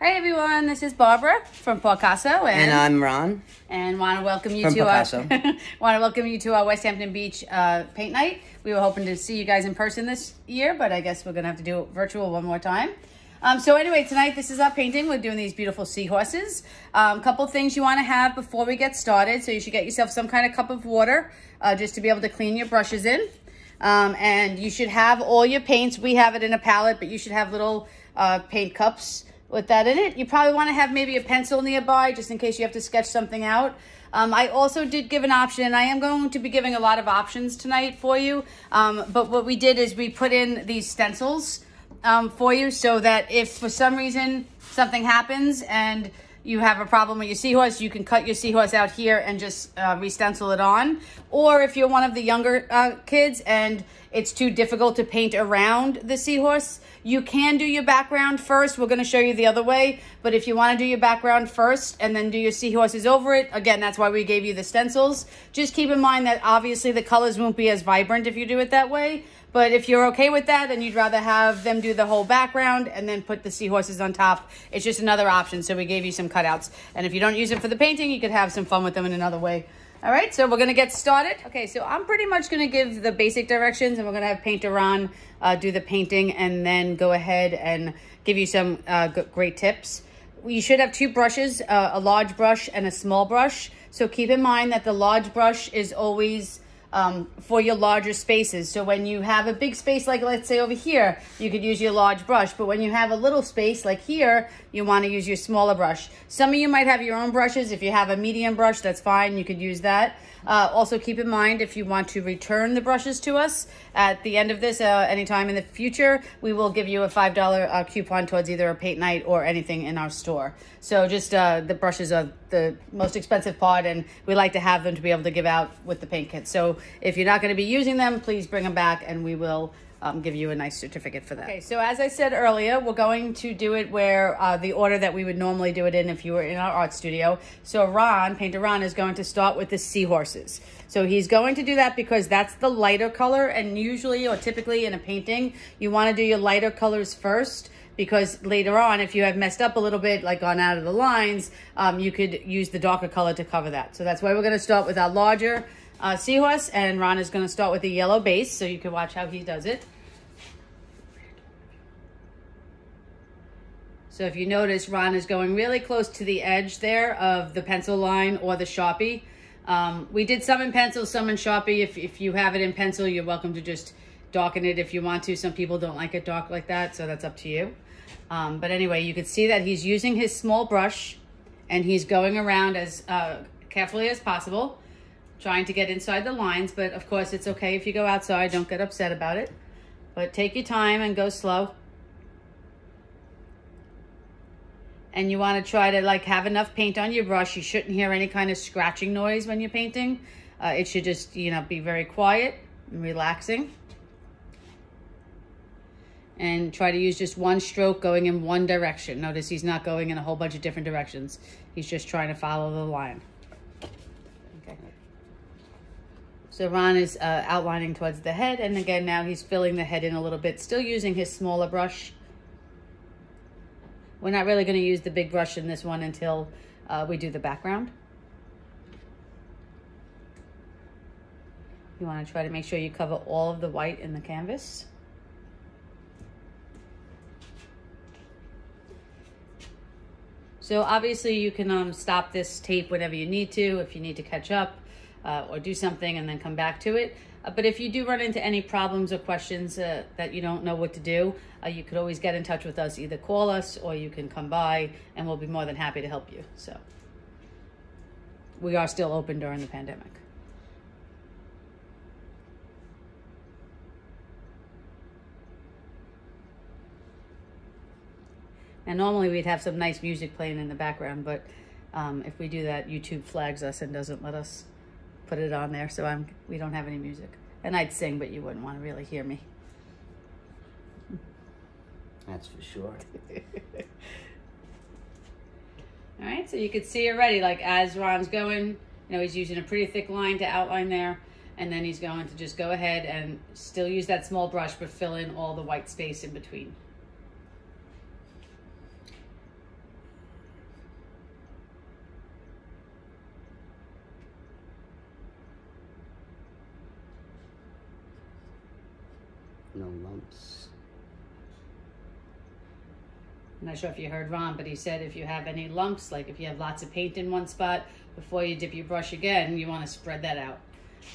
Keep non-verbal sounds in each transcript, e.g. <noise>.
Hi everyone, this is Barbara from Pawcasso, And I'm Ron. and want to welcome you From to Pawcasso. our <laughs> want to welcome you to our Westhampton Beach uh, paint night. We were hoping to see you guys in person this year, but I guess we're gonna have to do it virtual one more time. Um, so anyway, tonight this is our painting. We're doing these beautiful seahorses. A um, couple things you want to have before we get started. So you should get yourself some kind of cup of water uh, just to be able to clean your brushes in. Um, and you should have all your paints. We have it in a palette, but you should have little uh, paint cups with that in it. You probably want to have maybe a pencil nearby just in case you have to sketch something out. Um, I also did give an option, and I am going to be giving a lot of options tonight for you. Um, but what we did is we put in these stencils um, for you so that if for some reason something happens and you have a problem with your seahorse, you can cut your seahorse out here and just uh, re-stencil it on. Or if you're one of the younger uh, kids and it's too difficult to paint around the seahorse, you can do your background first. We're going to show you the other way. But if you want to do your background first and then do your seahorses over it, again, that's why we gave you the stencils. Just keep in mind that obviously the colors won't be as vibrant if you do it that way. But if you're okay with that and you'd rather have them do the whole background and then put the seahorses on top, it's just another option. So we gave you some cutouts. And if you don't use them for the painting, you could have some fun with them in another way. All right, so we're gonna get started. Okay, so I'm pretty much gonna give the basic directions and we're gonna have Painter Ron uh, do the painting and then go ahead and give you some uh, great tips. You should have two brushes, uh, a large brush and a small brush. So keep in mind that the large brush is always um, for your larger spaces. So when you have a big space, like let's say over here, you could use your large brush. But when you have a little space like here, you want to use your smaller brush. Some of you might have your own brushes. If you have a medium brush, that's fine. You could use that. Uh, also keep in mind if you want to return the brushes to us at the end of this, uh, anytime in the future, we will give you a $5 uh, coupon towards either a paint night or anything in our store. So just uh, the brushes are the most expensive part and we like to have them to be able to give out with the paint kit. So if you're not going to be using them, please bring them back and we will um, give you a nice certificate for that. Okay, so as I said earlier, we're going to do it where uh, the order that we would normally do it in if you were in our art studio. So Ron, Painter Ron, is going to start with the seahorses. So he's going to do that because that's the lighter color and usually or typically in a painting, you want to do your lighter colors first because later on, if you have messed up a little bit, like gone out of the lines, um, you could use the darker color to cover that. So that's why we're going to start with our larger uh, seahorse and Ron is going to start with the yellow base so you can watch how he does it. So if you notice, Ron is going really close to the edge there of the pencil line or the Sharpie. Um, we did some in pencil, some in Sharpie. If, if you have it in pencil, you're welcome to just darken it if you want to. Some people don't like it dark like that, so that's up to you. Um, but anyway, you can see that he's using his small brush and he's going around as uh, carefully as possible, trying to get inside the lines. But of course, it's okay if you go outside. Don't get upset about it. But take your time and go slow. And you want to try to like have enough paint on your brush. You shouldn't hear any kind of scratching noise when you're painting. Uh, it should just, you know, be very quiet and relaxing. And try to use just one stroke going in one direction. Notice he's not going in a whole bunch of different directions. He's just trying to follow the line. Okay. So Ron is uh, outlining towards the head. And again, now he's filling the head in a little bit, still using his smaller brush. We're not really going to use the big brush in this one until uh, we do the background. You want to try to make sure you cover all of the white in the canvas. So obviously you can um, stop this tape whenever you need to, if you need to catch up uh, or do something and then come back to it. Uh, but if you do run into any problems or questions uh, that you don't know what to do, uh, you could always get in touch with us. Either call us or you can come by and we'll be more than happy to help you. So we are still open during the pandemic. And normally we'd have some nice music playing in the background, but um, if we do that, YouTube flags us and doesn't let us put it on there. So I'm we don't have any music. And I'd sing, but you wouldn't want to really hear me. That's for sure. <laughs> All right, so you can see already, like as Ron's going, you know, he's using a pretty thick line to outline there. And then he's going to just go ahead and still use that small brush, but fill in all the white space in between. I'm not sure if you heard Ron, but he said if you have any lumps, like if you have lots of paint in one spot, before you dip your brush again, you want to spread that out.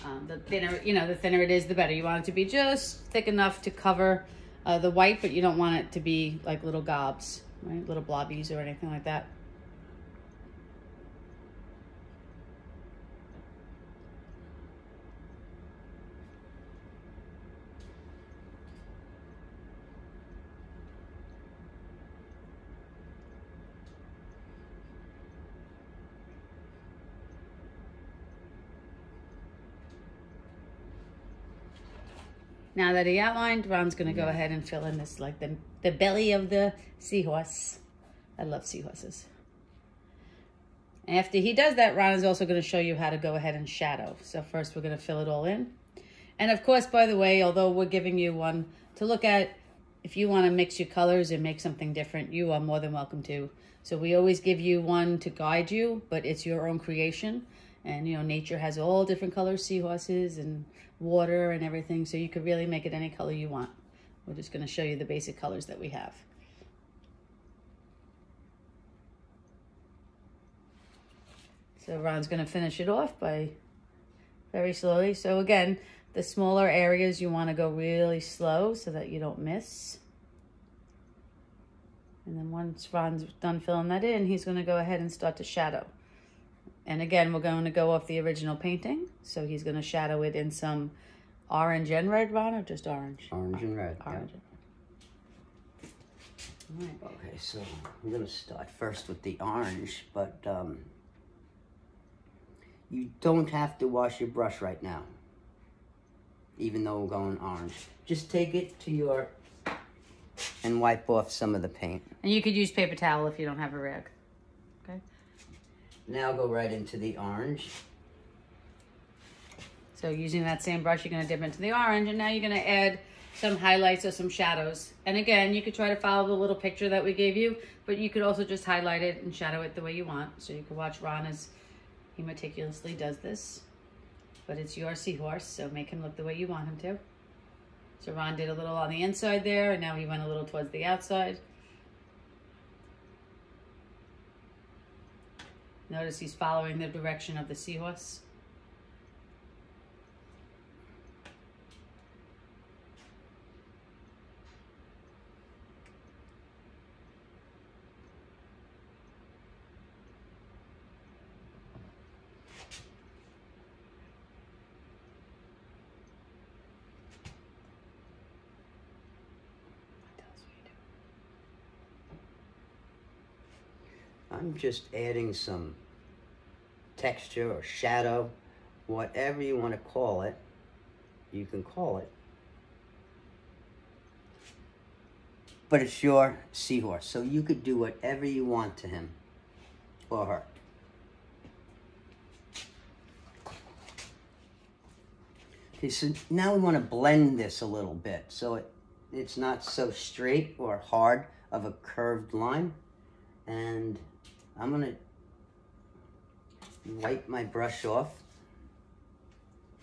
Um, the thinner, you know, the thinner it is, the better. You want it to be just thick enough to cover uh, the white, but you don't want it to be like little gobs, right? Little blobbies or anything like that. Now that he outlined, Ron's gonna go ahead and fill in this like the the belly of the seahorse. I love seahorses. After he does that, Ron is also to show you how to go ahead and shadow. So first we're to fill it all in. And of course, by the way, although we're giving you one to look at, if you want to mix your colors and make something different, you are more than welcome to. So we always give you one to guide you, but it's your own creation. And, you know, nature has all different colors, seahorses and water and everything. So you could really make it any color you want. We're just going to show you the basic colors that we have. So Ron's going to finish it off by very slowly. So again, the smaller areas you want to go really slow so that you don't miss. And then once Ron's done filling that in, he's going to go ahead and start to shadow. And again, we're going to go off the original painting. So he's going to shadow it in some orange and red, Ron, or just orange? Orange and red. Orange. Yep. Okay, so I'm gonna start first with the orange, but um, you don't have to wash your brush right now, even though we're going orange. Just take it to your and wipe off some of the paint. And you could use paper towel if you don't have a rag. Now go right into the orange. So using that same brush, you're going to dip into the orange, and now you're going to add some highlights or some shadows. And again, you could try to follow the little picture that we gave you, but you could also just highlight it and shadow it the way you want. So you can watch Ron as he meticulously does this. But it's your seahorse, so make him look the way you want him to. So Ron did a little on the inside there, and now he went a little towards the outside. Notice he's following the direction of the seahorse. I'm just adding some texture or shadow, whatever you want to call it, you can call it. But it's your seahorse, so you could do whatever you want to him or her. Okay, so now we want to blend this a little bit so it, it's not so straight or hard of a curved line. And I'm gonna wipe my brush off.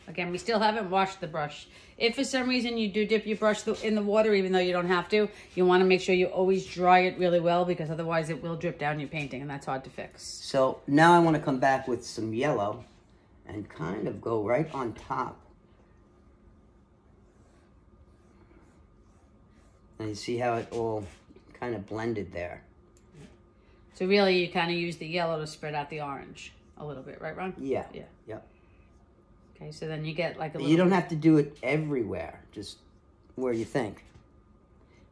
Again, we still haven't washed the brush. If for some reason you do dip your brush in the water, even though you don't have to, you want to make sure you always dry it really well because otherwise it will drip down your painting and that's hard to fix. So now I want to come back with some yellow and kind of go right on top. And you see how it all kind of blended there. So really you kind of use the yellow to spread out the orange a little bit, right, Ron? Yeah. Yeah. Yep. Okay, so then you get like a little... You don't have to do it everywhere, just where you think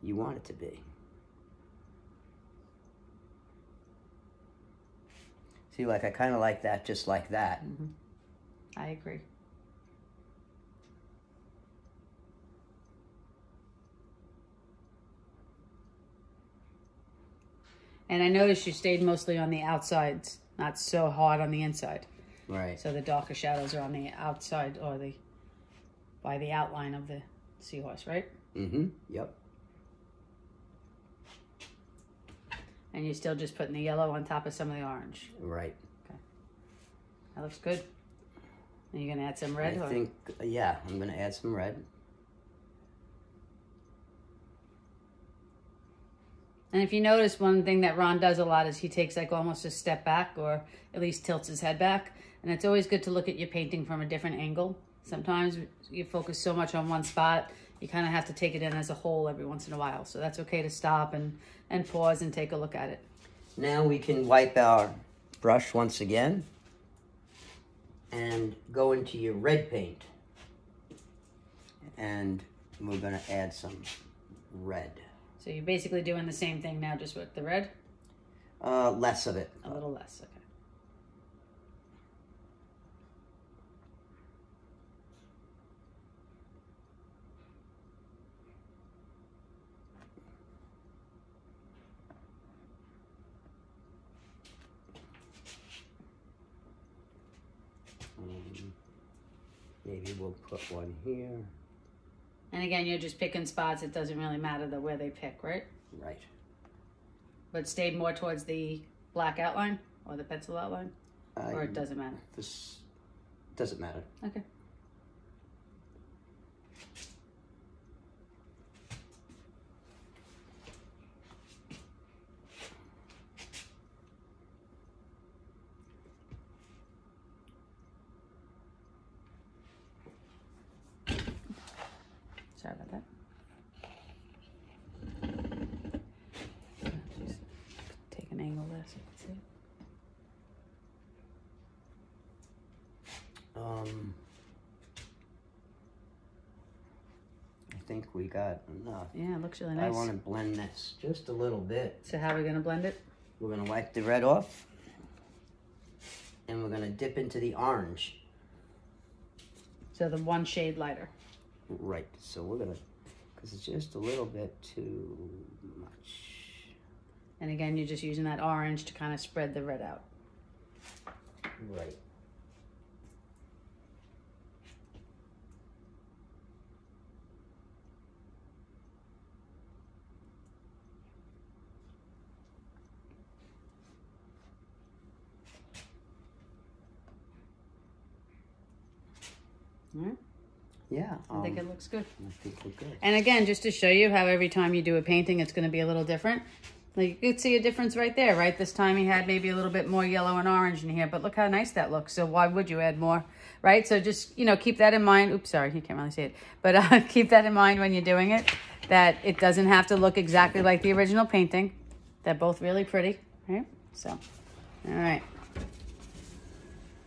you want it to be. See, like, I kind of like that just like that. Mm -hmm. I agree. And I noticed you stayed mostly on the outsides, not so hard on the inside. Right. So the darker shadows are on the outside or the by the outline of the seahorse, right? Mm-hmm. Yep. And you're still just putting the yellow on top of some of the orange. Right. Okay. That looks good. Are you gonna add some red? I or? think, yeah, I'm gonna add some red. And if you notice, one thing that Ron does a lot is he takes like almost a step back or at least tilts his head back. And it's always good to look at your painting from a different angle. Sometimes you focus so much on one spot, you kind of have to take it in as a whole every once in a while. So that's okay to stop and, and pause and take a look at it. Now we can wipe our brush once again and go into your red paint. And we're gonna add some red. So you're basically doing the same thing now, just with the red? Uh, less of it. A little less, okay. Um, maybe we'll put one here. And again, you're just picking spots. It doesn't really matter the where they pick, right? Right. But stay more towards the black outline or the pencil outline, or it doesn't matter. this doesn't matter. Okay. Sorry about that. Just take an angle there so you can see. Um, I think we got enough. Yeah, it looks really nice. I want to blend this just a little bit. So how are we gonna blend it? We're gonna wipe the red off. And we're gonna dip into the orange. So the one shade lighter. Right, so we're gonna, because it's just a little bit too much. And again, you're just using that orange to kind of spread the red out. Right. Right. Yeah, I think um, it looks good. I think good. And again, just to show you how every time you do a painting, it's going to be a little different. Like you could see a difference right there, right? This time he had maybe a little bit more yellow and orange in here, but look how nice that looks. So why would you add more, right? So just, you know, keep that in mind. Oops, sorry, you can't really see it. But uh, <laughs> keep that in mind when you're doing it, that it doesn't have to look exactly like the original painting. They're both really pretty, right? So, all right.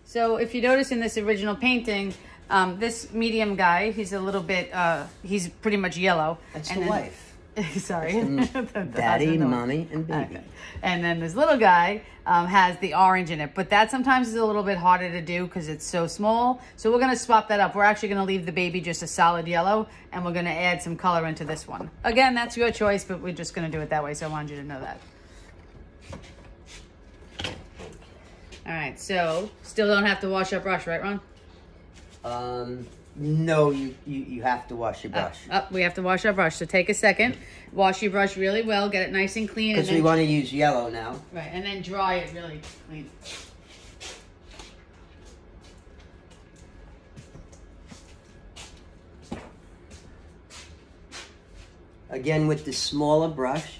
So if you notice in this original painting, um, this medium guy, he's a little bit, uh, he's pretty much yellow. That's And the then- wife. <laughs> Sorry. The- <laughs> the Daddy, mommy, and baby. Okay. And then this little guy um, has the orange in it, but that sometimes is a little bit harder to do because it's so small. So we're going to swap that up. We're actually going to leave the baby just a solid yellow, and we're going to add some color into this one. Again, that's your choice, but we're just going to do it that way, so I wanted you to know that. All right, so still don't have to wash up brush, right, Ron? Um, no, you, you, you have to wash your brush. Up, Oh, we have to wash our brush. So take a second, wash your brush really well, get it nice and clean, Because we want to use yellow now. right, and then dry it really clean. Again with the smaller brush.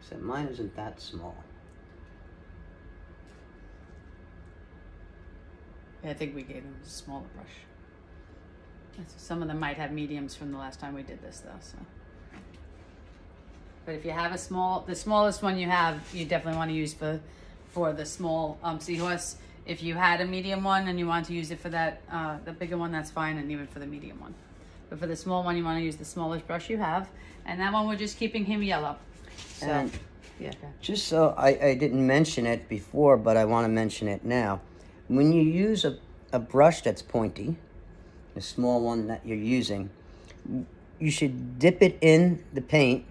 Except mine isn't that small. I think we gave them a smaller brush. Some of them might have mediums from the last time we did this, though. So, but if you have a small, the smallest one you have, you definitely want to use for for the small um, seahorse. If you had a medium one and you want to use it for that, uh, the bigger one, that's fine, and even for the medium one. But for the small one, you want to use the smallest brush you have, and that one we're just keeping him yellow. So, And yeah. just so I, I didn't mention it before, but I want to mention it now. When you use a, a brush that's pointy, the small one that you're using, you should dip it in the paint,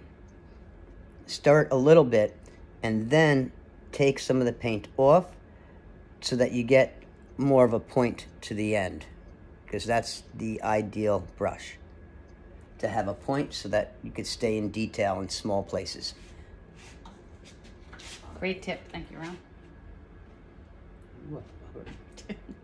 stir it a little bit, and then take some of the paint off so that you get more of a point to the end. Because that's the ideal brush. To have a point so that you could stay in detail in small places. Great tip. Thank you, Ron awkward. <laughs>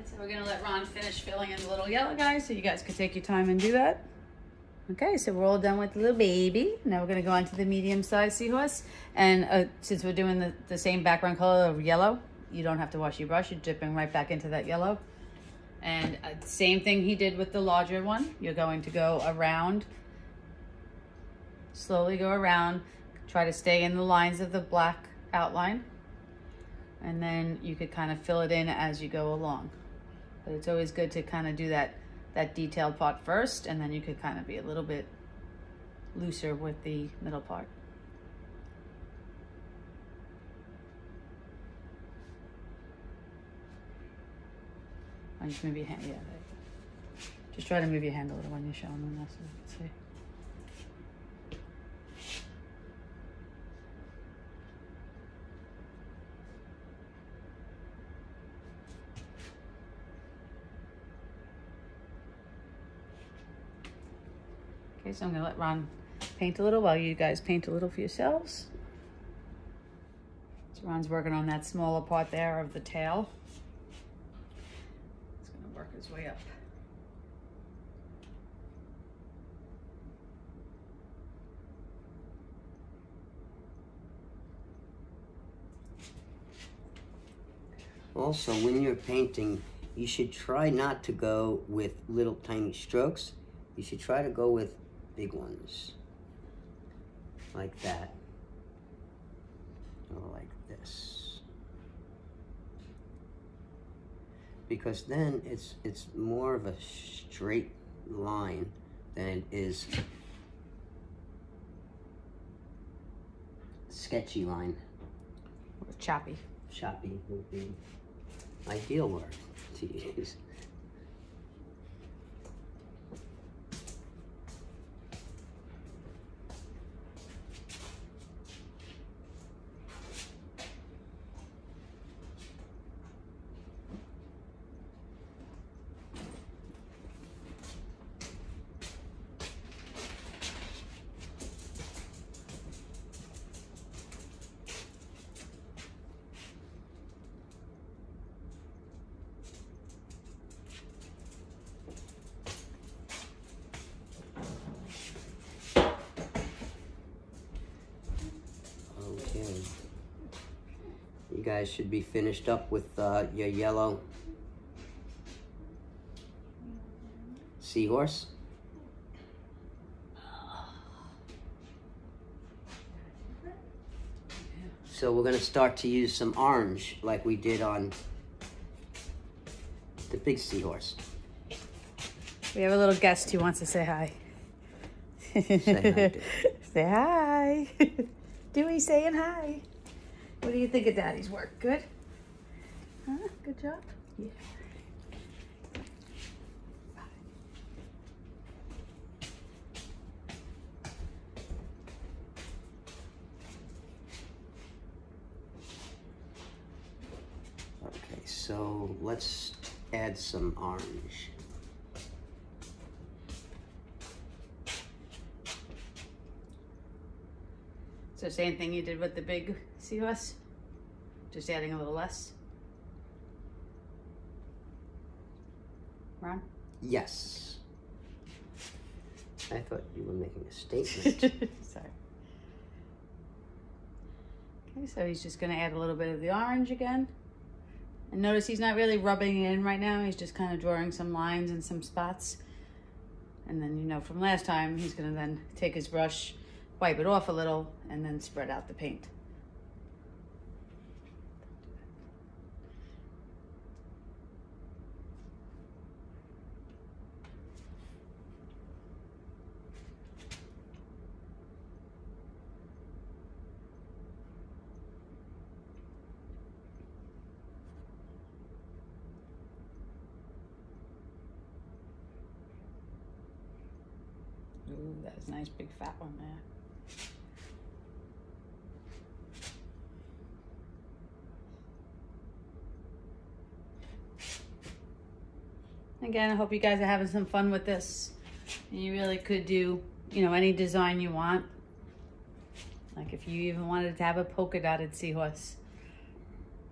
Alright, so we're gonna let Ron finish filling in the little yellow guys so you guys can take your time and do that. Okay, so we're all done with the little baby. Now we're gonna go on to the medium-sized seahorse. And uh, since we're doing the, the same background color of yellow, you don't have to wash your brush. You're dipping right back into that yellow. And uh, same thing he did with the larger one. You're going to go around, slowly go around, try to stay in the lines of the black outline. And then you could kind of fill it in as you go along. But it's always good to kind of do that, that detailed part first, and then you could kind of be a little bit looser with the middle part. Oh, just move your hand, yeah. Just try to move your hand a little when you're showing them this. Let's see. Okay, so I'm gonna let Ron paint a little while you guys paint a little for yourselves. So Ron's working on that smaller part there of the tail. He's gonna work his way up. Also, when you're painting, you should try not to go with little tiny strokes. You should try to go with big ones. Like that. Or like this. Because then it's it's more of a straight line than it is sketchy line. Or choppy. Choppy would be ideal word to use. Okay. You guys should be finished up with uh, your yellow seahorse. So we're gonna start to use some orange like we did on the big seahorse. We have a little guest who wants to say hi. Say hi, <laughs> say hi. <laughs> Dewey saying hi. What do you think of Daddy's work? Good? Huh? Good job? Yeah. Okay, so let's add some orange. So same thing you did with the big seahorse? Just adding a little less? Ron? Yes. I thought you were making a statement. <laughs> Sorry. Okay, so he's just gonna add a little bit of the orange again. And notice he's not really rubbing it in right now. He's just kind of drawing some lines and some spots. And then, you know, from last time, he's gonna then take his brush, wipe it off a little, and then spread out the paint. Ooh, that's a nice big fat one there. Again, I hope you guys are having some fun with this. You really could do, you know, any design you want. Like if you even wanted to have a polka dotted seahorse.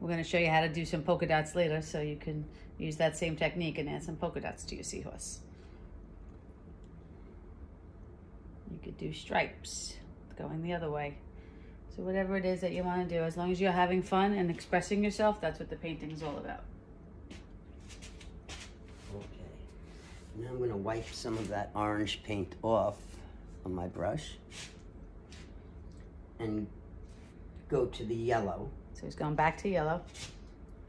We're going to show you how to do some polka dots later so you can use that same technique and add some polka dots to your seahorse. You could do stripes going the other way. So whatever it is that you want to do, as long as you're having fun and expressing yourself, that's what the painting is all about. Okay. Now I'm going to wipe some of that orange paint off on my brush and go to the yellow. So he's going back to yellow.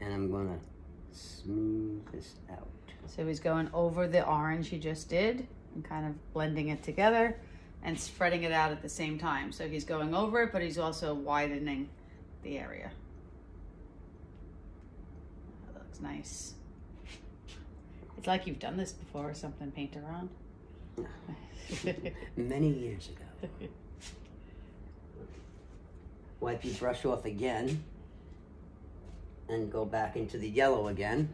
And I'm going to smooth this out. So he's going over the orange he just did and kind of blending it together and spreading it out at the same time. So he's going over it, but he's also widening the area. That looks nice. It's like you've done this before or something, Painter Ron. <laughs> Many years ago. Wipe your brush off again and go back into the yellow again.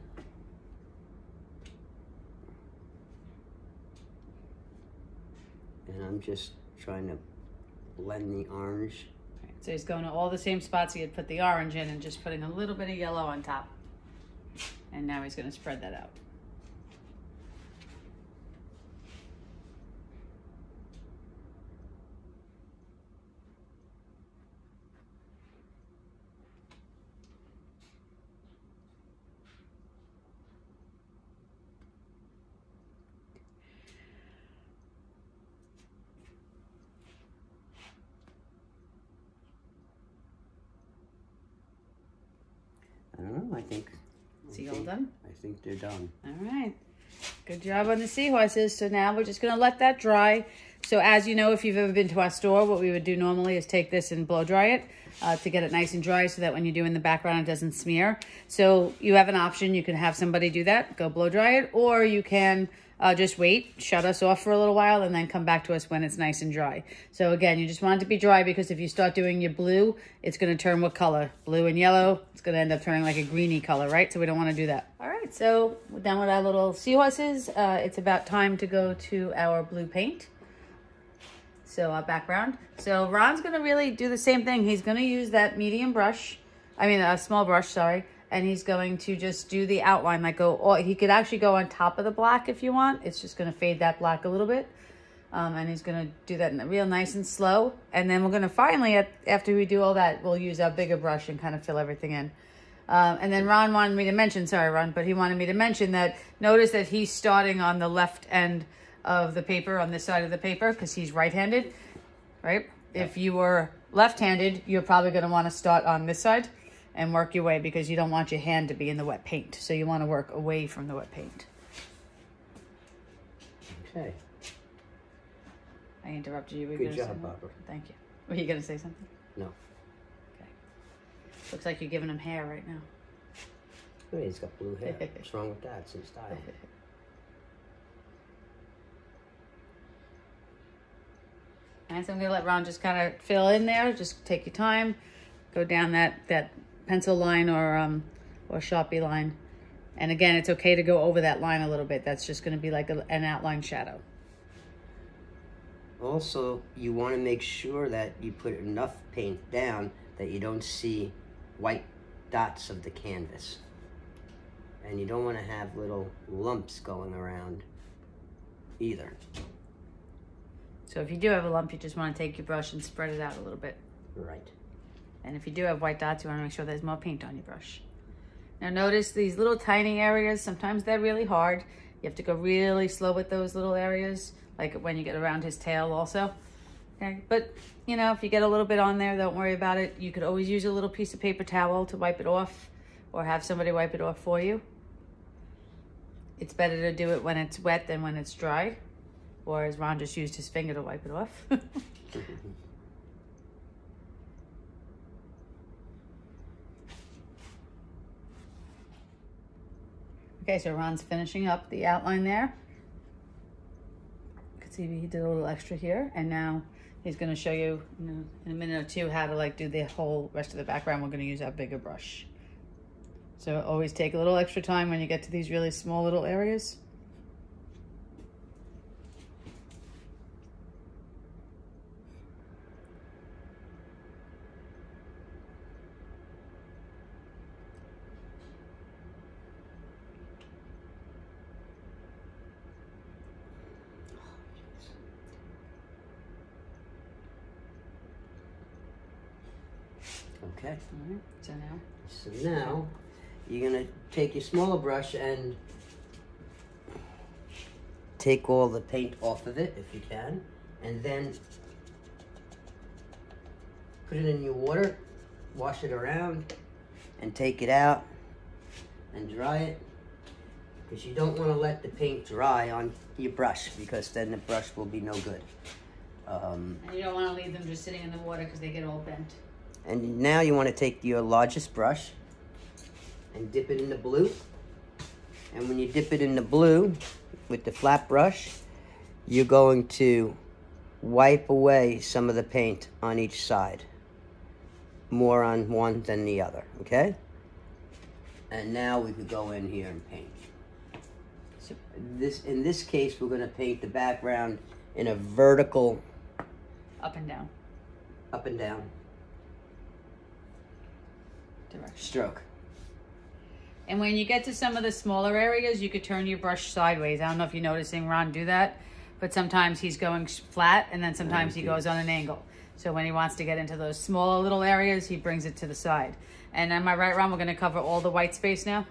And I'm just trying to blend the orange. So he's going to all the same spots he had put the orange in and just putting a little bit of yellow on top. And now he's going to spread that out. I I think. Is he all done? I think they're done. All right. Good job on the seahorses. So now we're just going to let that dry. So as you know, if you've ever been to our store, what we would do normally is take this and blow dry it uh, to get it nice and dry so that when you do in the background, it doesn't smear. So you have an option. You can have somebody do that, go blow dry it, or you can uh, just wait, shut us off for a little while, and then come back to us when it's nice and dry. So again, you just want it to be dry because if you start doing your blue, it's going to turn what color? Blue and yellow. It's going to end up turning like a greeny color, right? So we don't want to do that. All right, so done with our little seahorses. Uh, it's about time to go to our blue paint. So our background. So Ron's going to really do the same thing. He's going to use that medium brush. I mean, a small brush, sorry and he's going to just do the outline like go or he could actually go on top of the black if you want. It's just going to fade that black a little bit. Um, and he's going to do that real nice and slow. And then we're going to finally at, after we do all that we'll use our bigger brush and kind of fill everything in. Um, and then Ron wanted me to mention sorry Ron but he wanted me to mention that notice that he's starting on the left end of the paper on this side of the paper because he's right-handed right? If you were left-handed you're probably going to want to start on this side and work your way because you don't want your hand to be in the wet paint. So you want to work away from the wet paint. Okay. I interrupted you. Were you Good job? Barbara. Thank you. Were you going to say something? No. Okay. Looks like you're giving him hair right now. Hey, he's got blue hair. <laughs> What's wrong with that? It's in style. And so I'm going to let Ron just kind of fill in there. Just take your time. Go down that, that pencil line or, um, or Sharpie line. And again, it's okay to go over that line a little bit. That's just going to be like a, an outline shadow. Also, you want to make sure that you put enough paint down that you don't see white dots of the canvas. And you don't want to have little lumps going around either. So if you do have a lump, you just want to take your brush and spread it out a little bit. Right. And if you do have white dots, you want to make sure there's more paint on your brush. Now notice these little tiny areas, sometimes they're really hard. You have to go really slow with those little areas, like when you get around his tail also. Okay, but you know, if you get a little bit on there, don't worry about it. You could always use a little piece of paper towel to wipe it off or have somebody wipe it off for you. It's better to do it when it's wet than when it's dry. Or as Ron just used his finger to wipe it off. <laughs> Okay, so Ron's finishing up the outline there. You can see he did a little extra here, and now he's going to show you, you know, in a minute or two how to like do the whole rest of the background. We're going to use our bigger brush. So always take a little extra time when you get to these really small little areas. Okay. All right. So now. So now you're gonna take your smaller brush and take all the paint off of it if you can, and then put it in your water, wash it around, and take it out and dry it. Because you don't want to let the paint dry on your brush because then the brush will be no good. Um, And you don't want to leave them just sitting in the water because they get all bent. and now you want to take your largest brush and dip it in the blue. And when you dip it in the blue with the flat brush, you're going to wipe away some of the paint on each side. More on one than the other, okay? And now we could go in here and paint. So this, in this case, we're gonna paint the background in a vertical Up and down up and down direction. stroke. And when you get to some of the smaller areas, you could turn your brush sideways. I don't know if you're noticing Ron do that, but sometimes he's going flat and then sometimes he goes on an angle. So when he wants to get into those smaller little areas, he brings it to the side. And am I right, Ron? We're going to cover all the white space now?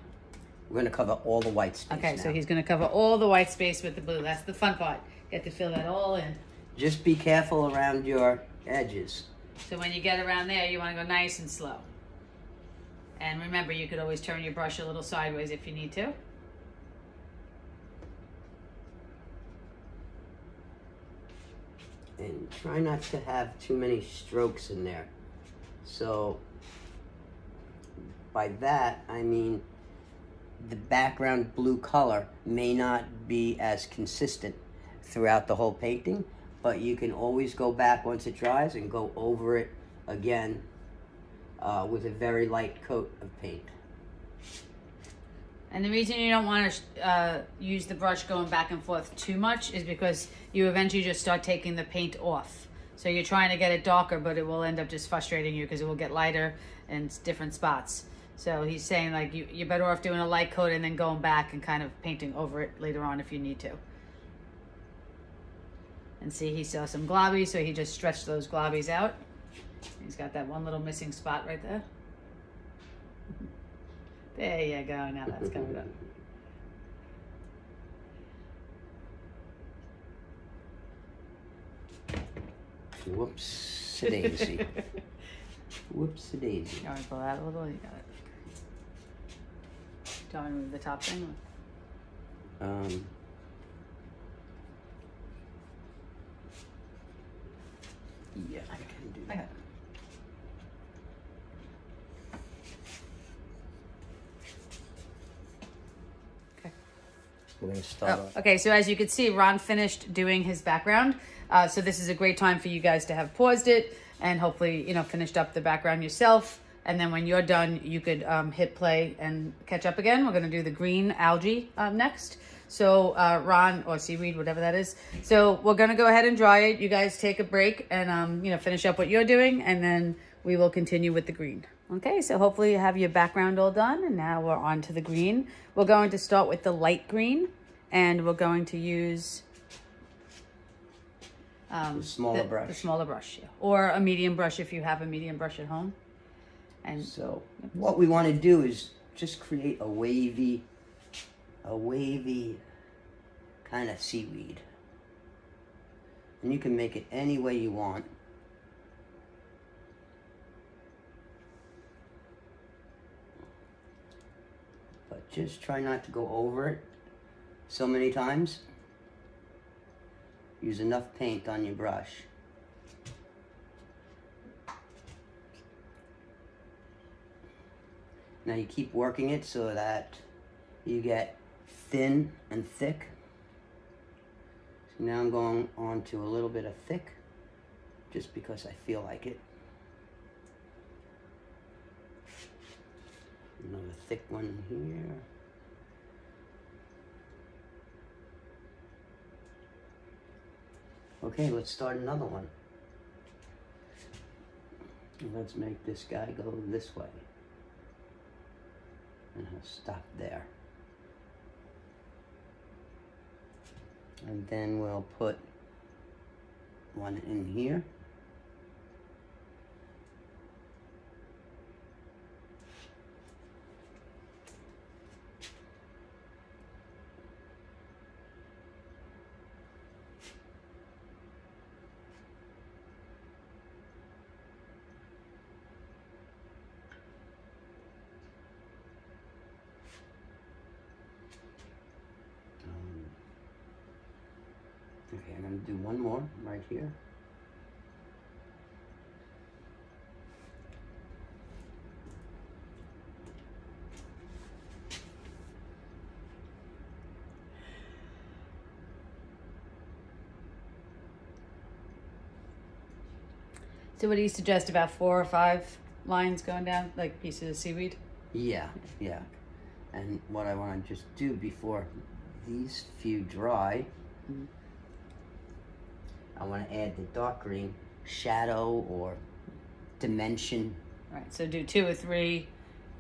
We're gonna cover all the white space Okay, so he's going to cover all the white space with the blue. That's the fun part. Get to fill that all in. Just be careful around your edges. So when you get around there, you want to go nice and slow. And remember, you could always turn your brush a little sideways if you need to. And try not to have too many strokes in there. So, by that, I mean the background blue color may not be as consistent throughout the whole painting, but you can always go back once it dries and go over it again uh, with a very light coat of paint. And the reason you don't want to uh, use the brush going back and forth too much is because you eventually just start taking the paint off. So you're trying to get it darker, but it will end up just frustrating you because it will get lighter in different spots. So he's saying like you, you're better off doing a light coat and then going back and kind of painting over it later on if you need to. And see, he saw some globbies, so he just stretched those globbies out. He's got that one little missing spot right there. There you go. Now that's covered up. Whoops, daisy. <laughs> Whoops, daisy. You want to pull that a little? You got it. Do you want to move the top thing? Um, yeah, I can do I got that. it. Okay. We're gonna start Oh, okay, so as you can see, Ron finished doing his background. Uh, so this is a great time for you guys to have paused it and hopefully, you know, finished up the background yourself. And then when you're done, you could um, hit play and catch up again. We're going to do the green algae um, next. So uh, Ron, or seaweed, whatever that is. So we're going to go ahead and dry it. You guys take a break and, um, you know, finish up what you're doing. And then we will continue with the green. Okay, so hopefully you have your background all done. And now we're on to the green. We're going to start with the light green. And we're going to use um, The smaller the, brush. The smaller brush, yeah. Or a medium brush if you have a medium brush at home. And So what we want to do is just create a wavy, a wavy kind of seaweed. And you can make it any way you want. Just try not to go over it so many times. Use enough paint on your brush. Now you keep working it so that you get thin and thick. So now I'm going on to a little bit of thick just because I feel like it. Another thick one here. Okay, let's start another one. Let's make this guy go this way. And I'll stop there. And then we'll put one in here. Okay, I'm gonna do one more right here. So what do you suggest about four or five lines going down, like pieces of seaweed? Yeah, yeah. And what I want to just do before these few dry, Mhm. I want to add the dark green shadow or dimension. Right, so do two or three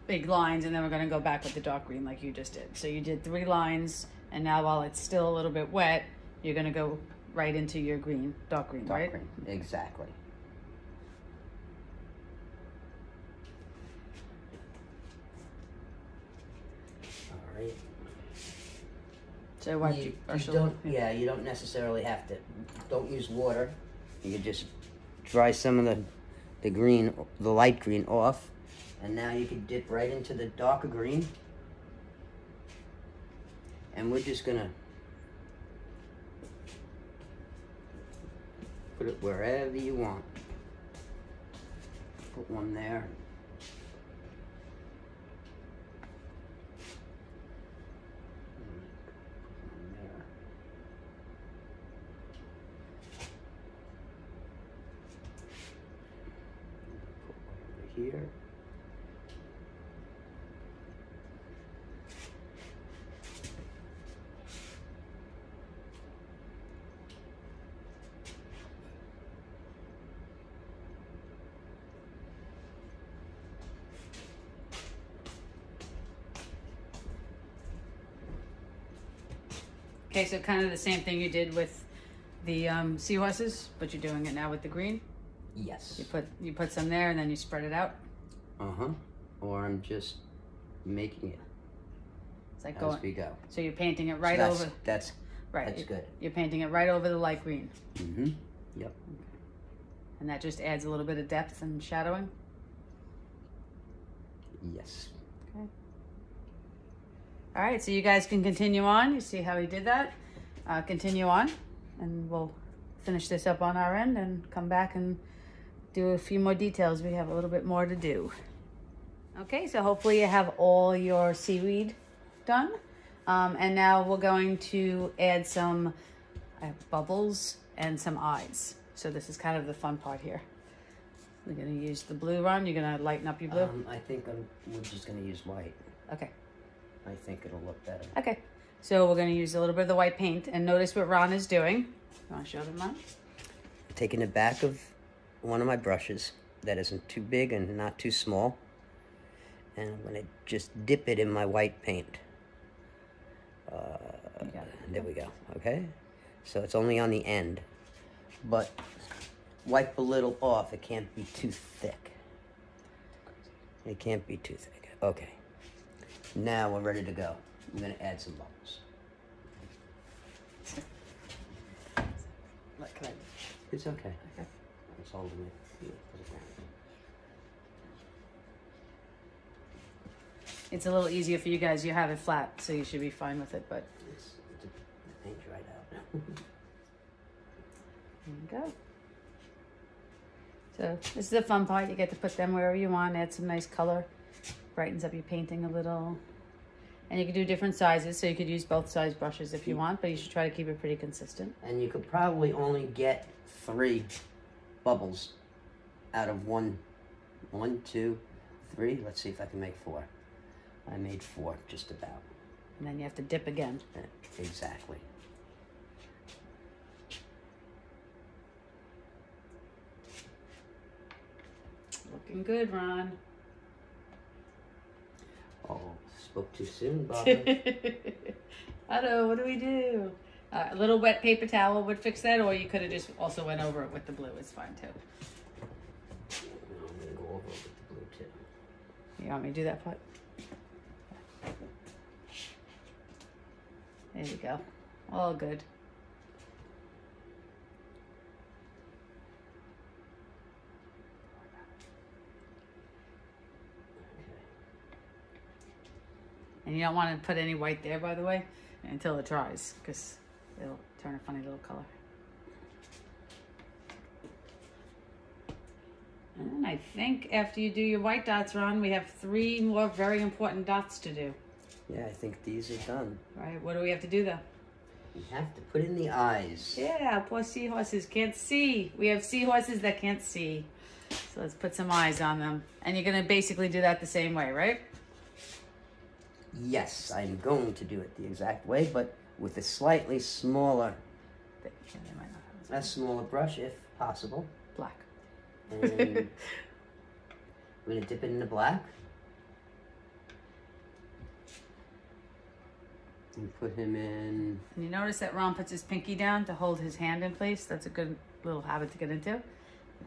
big lines, and then we're gonna go back with the dark green like you just did. So you did three lines, and now while it's still a little bit wet, you're gonna go right into your green, dark green, Dark right? green, exactly. All right. So wipe you, your you don't, yeah, you don't necessarily have to. Don't use water. You just dry some of the, the green, the light green off, and now you can dip right into the darker green. And we're just gonna put it wherever you want. Put one there. Okay, so kind of the same thing you did with the um, seahorses, but you're doing it now with the green. Yes. You put you put some there, and then you spread it out. Uh huh. Or I'm just making it It's like as going. we go. So you're painting it So right that's, over. That's Right. that's good. You're painting it right over the light green, Mm-hmm. Yep. and that just adds a little bit of depth and shadowing. Yes. All right, so you guys can continue on. You see how he did that? Uh, continue on, and we'll finish this up on our end and come back and do a few more details. We have a little bit more to do. Okay, so hopefully you have all your seaweed done. Um, and now we're going to add some uh, bubbles and some eyes. So this is kind of the fun part here. We're gonna use the blue run. You're gonna lighten up your blue. Um, I think I'm, we're just gonna use white. okay. I think it'll look better. Okay, so we're gonna use a little bit of the white paint and notice what Ron is doing. You wanna show them, Ron? Taking the back of one of my brushes that isn't too big and not too small, and I'm gonna just dip it in my white paint. Uh, You got it. there we go. Okay, so it's only on the end, but wipe a little off. It can't be too thick. It can't be too thick. Okay. Now we're ready to go. I'm gonna add some bubbles. What can I? It's okay. Okay. It's holding it. Yeah, put it down. It's a little easier for you guys. You have it flat, so you should be fine with it. But It's, it's a, the paint dried out. <laughs> there you go. So this is the fun part. You get to put them wherever you want. Add some nice color. Brightens up your painting a little. And you can do different sizes, so you could use both size brushes if you want, but you should try to keep it pretty consistent. and you could probably only get three bubbles out of one, one, two, three. Let's see if I can make four. I made four, just about. And then you have to dip again. Eh, Exactly. Looking good, Ron. Oh, spoke too soon, <laughs> Bob. Hello, what do we do? Uh, a little wet paper towel would fix that, or you could have just also went over it with the blue. It's fine too. I'm gonna go over it with the blue too. You want me to do that part? There you go. All good. And you don't want to put any white there, by the way, until it dries, because it'll turn a funny little color. And I think after you do your white dots, Ron, we have three more very important dots to do. Yeah, I think these are done. Right. what do we have to do, though? We have to put in the eyes. Yeah, poor seahorses can't see. We have seahorses that can't see. So let's put some eyes on them. And you're going to basically do that the same way, right? Yes, I'm going to do it the exact way, but with a slightly smaller, They- yeah, they might not have a smaller brush if possible. Black. <laughs> I'm gonna dip it in the black. And put him in. And you notice that Ron puts his pinky down to hold his hand in place. That's a good little habit to get into.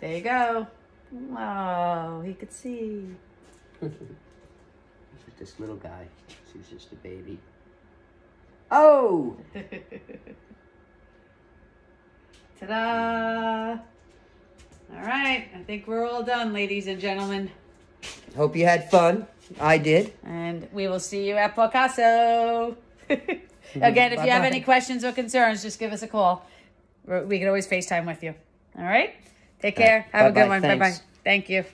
There you go. Oh, he could see. <laughs> This little guy. He's just a baby. Oh! <laughs> Ta-da! All right, I think we're all done, ladies and gentlemen. Hope you had fun. I did. And we will see you at Pawcasso. <laughs> Again, if you have any questions or concerns, just give us a call. We're- can always FaceTime with you. All right? Take care. Have a Bye-bye. good one. Bye bye. Thank you.